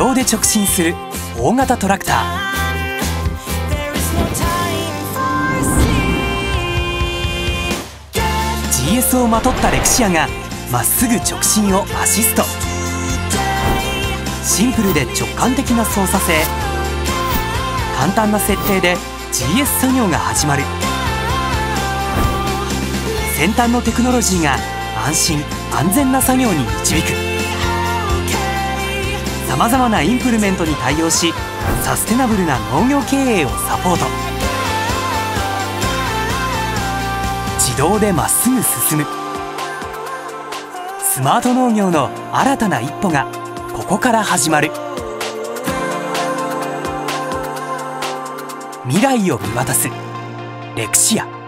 動で直進する大型トラクター。GS をまとったレクシアがまっすぐ直進をアシスト。シンプルで直感的な操作性。簡単な設定で GS 作業が始まる。先端のテクノロジーが安心安全な作業に導く。まざまなインプルメントに対応しサステナブルな農業経営をサポート。自動でまっすぐ進む。スマート農業の新たな一歩がここから始まる。未来を見渡す。レクシア